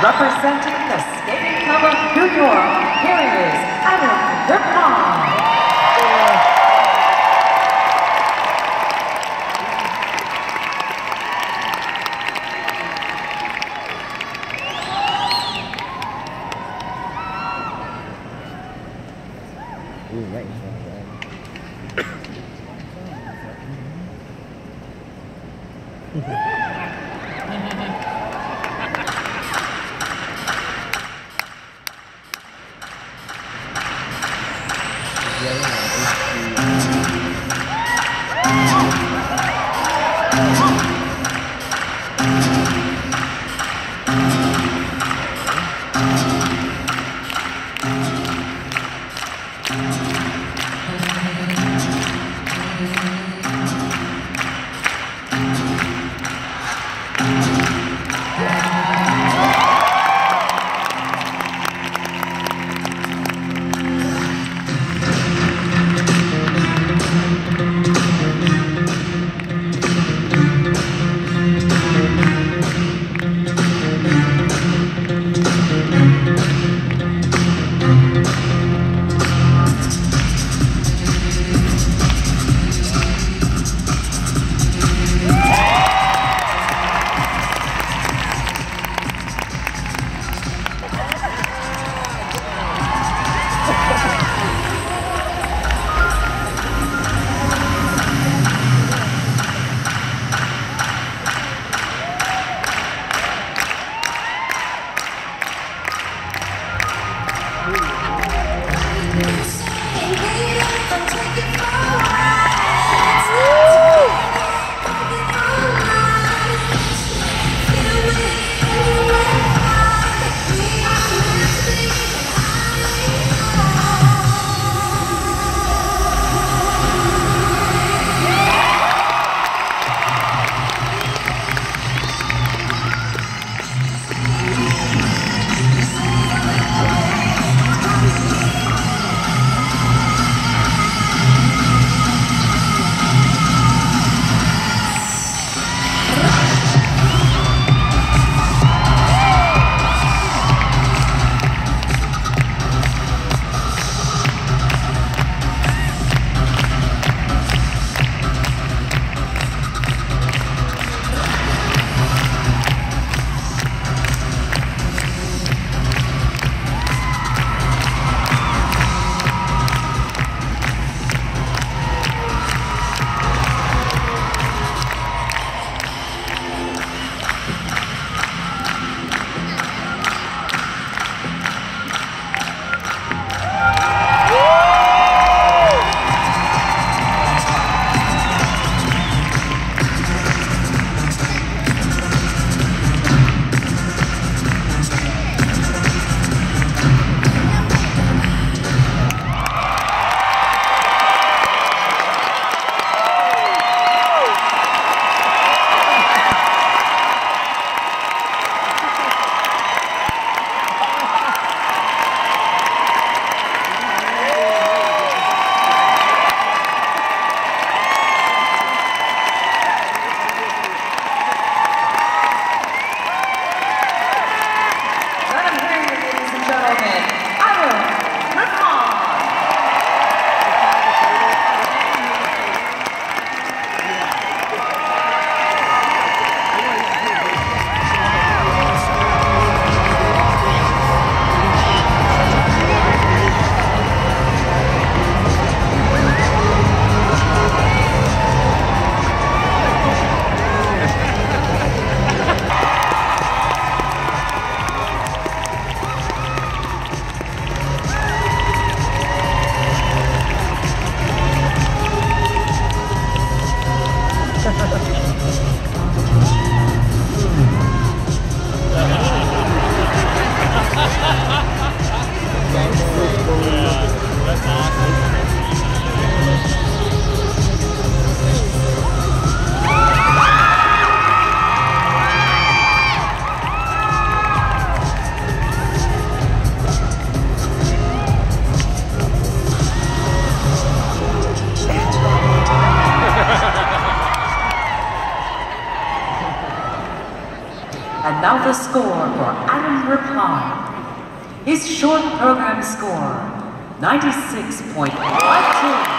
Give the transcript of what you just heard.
Representing the Skating Club of New York, here is Adam Rippon. Ooh. And now the score for Adam Rippon. His short program score, 96.52.